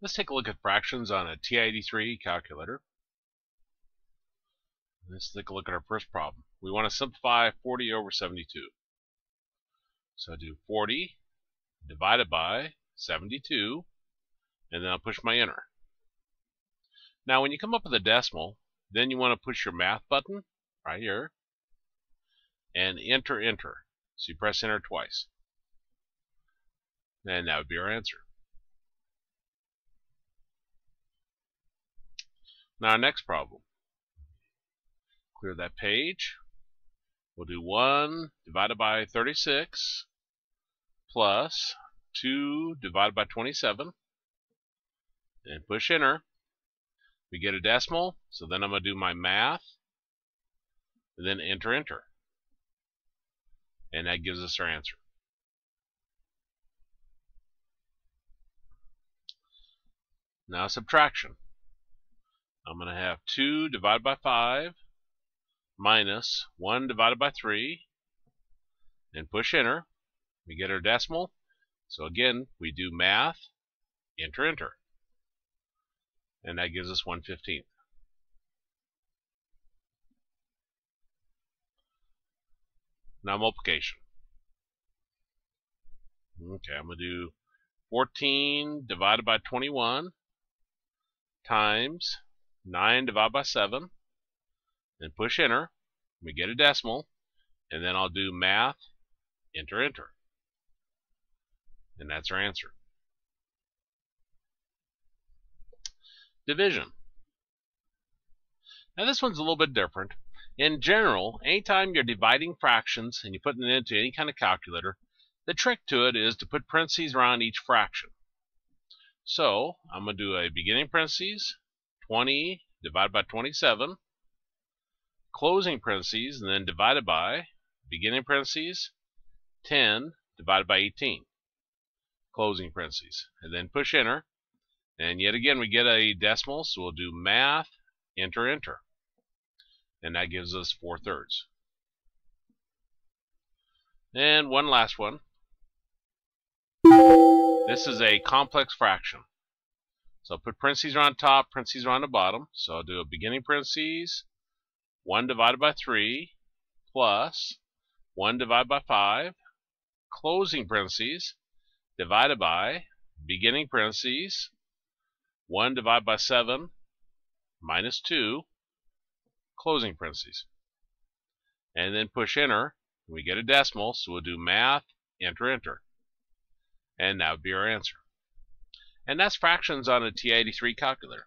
Let's take a look at fractions on a TI-83 calculator. Let's take a look at our first problem. We want to simplify 40 over 72. So I do 40 divided by 72, and then I'll push my enter. Now when you come up with a decimal, then you want to push your math button right here and enter enter. So you press enter twice. And that would be our answer. Now our next problem. Clear that page. We'll do 1 divided by 36 plus 2 divided by 27 and push enter. We get a decimal, so then I'm going to do my math and then enter enter. And that gives us our answer. Now subtraction. I'm going to have 2 divided by 5 minus 1 divided by 3 and push enter. We get our decimal. So again, we do math, enter, enter. And that gives us 1 15th. Now multiplication. Okay, I'm going to do 14 divided by 21 times 9 divided by 7, then push enter. We get a decimal, and then I'll do math, enter, enter. And that's our answer. Division. Now this one's a little bit different. In general, anytime you're dividing fractions and you put it into any kind of calculator, the trick to it is to put parentheses around each fraction. So I'm going to do a beginning parentheses, 20 divided by 27, closing parentheses, and then divided by, beginning parentheses, 10 divided by 18, closing parentheses, and then push enter. And yet again, we get a decimal, so we'll do math, enter, enter. And that gives us 4 thirds. And one last one. This is a complex fraction. So I'll put parentheses around top, parentheses around the bottom. So I'll do a beginning parentheses, 1 divided by 3, plus 1 divided by 5, closing parentheses, divided by, beginning parentheses, 1 divided by 7, minus 2, closing parentheses. And then push enter, we get a decimal, so we'll do math, enter, enter. And that would be our answer and that's fractions on a TI-83 calculator.